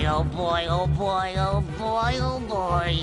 boy, oh boy, oh boy, oh boy, oh boy.